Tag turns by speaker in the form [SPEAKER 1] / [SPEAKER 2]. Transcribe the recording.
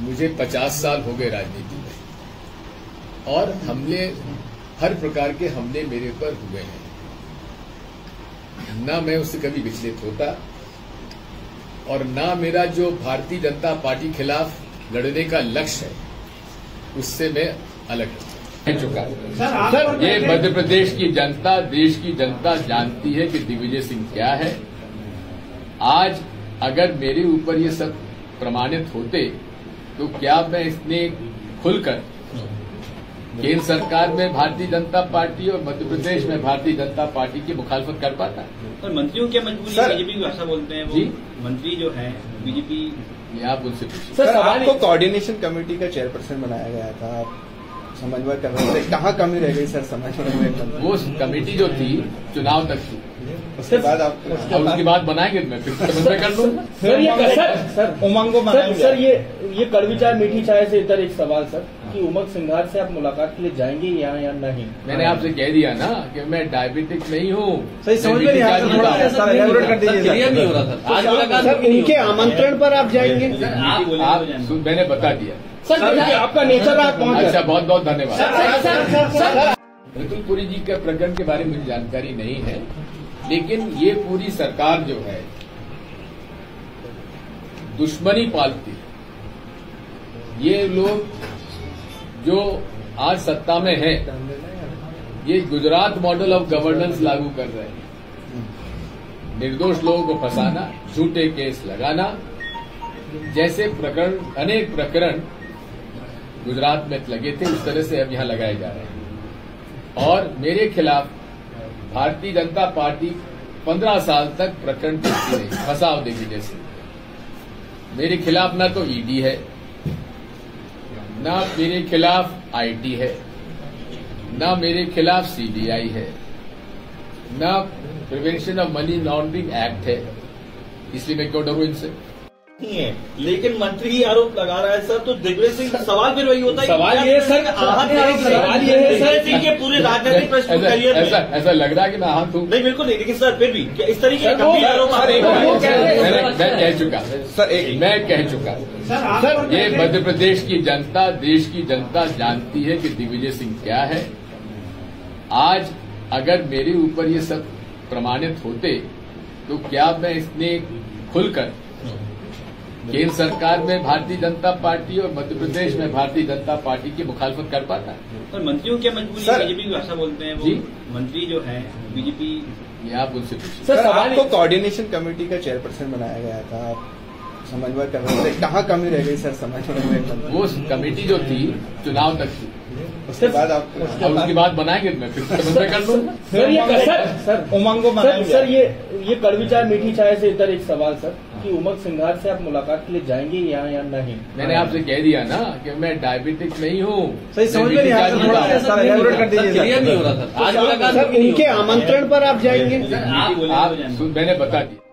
[SPEAKER 1] मुझे पचास साल हो गए राजनीति में। और हमले हर प्रकार के हमले मेरे पर हुए हैं। ना मैं उससे कभी विचलित होता और ना मेरा जो भारतीय जनता पार्टी खिलाफ लड़ने का लक्ष्य है उससे मैं अलग हूँ। चुका सर ये मध्य प्रदेश की जनता देश की जनता जानती है कि दिग्विजय सिंह क्या है। आज अगर मेरे ऊपर ये सब प्रमाणित होते तो क्या मैं इसने खुलकर केंद्र सरकार में भारतीय जनता पार्टी और मध्य प्रदेश में भारतीय जनता पार्टी की मुखालफत कर पाता?
[SPEAKER 2] पर मंत्रियों की मजबूरी
[SPEAKER 3] सर-
[SPEAKER 2] बीजेपी की भाषा बोलते हैं वो
[SPEAKER 1] जी?
[SPEAKER 2] मंत्री जो है बीजेपी
[SPEAKER 1] ये आप उनसे पूछिए
[SPEAKER 3] सर,
[SPEAKER 4] सर, सवाल
[SPEAKER 3] आपको कोऑर्डिनेशन कमेटी का चेयरपर्सन बनाया गया था। आप समन्वय कर रहे थे कहाँ कमी रह गई सर? समन्वय में
[SPEAKER 1] वो कमेटी जो थी चुनाव तक थी।
[SPEAKER 3] उसके बाद आप
[SPEAKER 1] उसकी बात बनाएँगे तो मैं फिर कर
[SPEAKER 4] सर ये सर सर
[SPEAKER 3] उमंग को
[SPEAKER 4] सर, सर ये ये कड़वी चाय मीठी चाय से इधर एक सवाल सर कि उमंग सिंघार से आप मुलाकात के लिए जाएँगे यहाँ या नहीं?
[SPEAKER 1] मैंने आपसे कह दिया ना कि मैं डायबिटिक नहीं हूँ।
[SPEAKER 3] सही समझ में नहीं।
[SPEAKER 5] क्लियर नहीं हो रहा था। आज मुलाकात
[SPEAKER 4] उनके आमंत्रण पर आप जाएँगे?
[SPEAKER 2] तो
[SPEAKER 1] मैंने बता दिया।
[SPEAKER 4] सर आपका नेचर आप पहुँच
[SPEAKER 1] अच्छा बहुत बहुत धन्यवाद।
[SPEAKER 4] सर,
[SPEAKER 1] रतुलपुरी जी के प्रकरण के बारे में मुझे जानकारी नहीं है। लेकिन ये पूरी सरकार जो है, दुश्मनी पालती है। ये लोग जो आज सत्ता में है, ये गुजरात मॉडल ऑफ़ गवर्नेंस लागू कर रहे हैं। निर्दोष लोगों को फंसाना, झूठे केस लगाना, जैसे प्रकरण, अनेक प्रकरण गुजरात में लगे थे, उस तरह से अब यहाँ लगाए जा रहे हैं। और मेरे खिलाफ भारतीय जनता पार्टी पंद्रह साल तक प्रकरण करती रही, फंसाव देगी जैसे। मेरे खिलाफ ना तो ईडी है, ना मेरे खिलाफ आईटी है, ना मेरे खिलाफ सीबीआई है, ना prevention of money laundering act है, इसलिए मैं क्यों डरू इनसे?
[SPEAKER 2] नहीं है। लेकिन मंत्री ही आरोप लगा रहा है सर तो दिग्विजय सिंह सवाल फिर वही होता है
[SPEAKER 4] सवाल ये है, सर,
[SPEAKER 2] आहत
[SPEAKER 4] सवाल ये सर,
[SPEAKER 2] दिग्विजय सिंह के पूरे राजनीतिक प्रश्न
[SPEAKER 1] ऐसा,
[SPEAKER 2] करियर
[SPEAKER 1] ऐसा, ऐसा लग रहा है कि मैं हाथ हूँ
[SPEAKER 2] नहीं बिल्कुल नहीं लेकिन सर फिर भी इस तरीके
[SPEAKER 4] हैं-
[SPEAKER 1] मैं कह चुका
[SPEAKER 3] सर एक
[SPEAKER 1] मैं कह चुका
[SPEAKER 4] सर
[SPEAKER 1] ये मध्य प्रदेश की जनता देश की जनता जानती है कि दिग्विजय सिंह क्या है। आज अगर मेरे ऊपर ये सब प्रमाणित होते तो क्या मैं इसने खुलकर केंद्र सरकार में भारतीय जनता पार्टी और मध्य प्रदेश में भारतीय जनता पार्टी की मुखालफत कर पाता है।
[SPEAKER 2] पर मंत्रियों की मजबूरी बीजेपी की भाषा बोलते हैं वो
[SPEAKER 1] जी?
[SPEAKER 2] मंत्री जो है बीजेपी
[SPEAKER 1] ये आप उनसे पूछिए।
[SPEAKER 4] सर
[SPEAKER 3] आपको कोऑर्डिनेशन कमेटी का चेयरपर्सन बनाया गया था। आप समन्वय कर रहे थे कहाँ कमी रह गई सर समन्वय में
[SPEAKER 1] वो कमेटी जो थी चुनाव तक थी।
[SPEAKER 3] उसके बाद आप
[SPEAKER 1] उसकी बात बनाएँगे मैं फिर समन्वय कर लूँगा।
[SPEAKER 4] सर ये sir sir
[SPEAKER 3] Umang
[SPEAKER 4] sir sir ये ये कड़वी चाय मीठी चाय से इधर एक सवाल सर। कि उमंग सिंघार से आप मुलाकात के लिए जाएँगे या या नहीं?
[SPEAKER 1] मैंने आपसे कह दिया ना कि मैं डायबिटिक नहीं हूँ।
[SPEAKER 3] सही समझ में।
[SPEAKER 5] क्लियर नहीं हो रहा था। आज मुलाकात
[SPEAKER 4] उनके आमंत्रण पर आप जाएँगे?
[SPEAKER 1] आप
[SPEAKER 2] तो
[SPEAKER 1] मैंने बता दिया।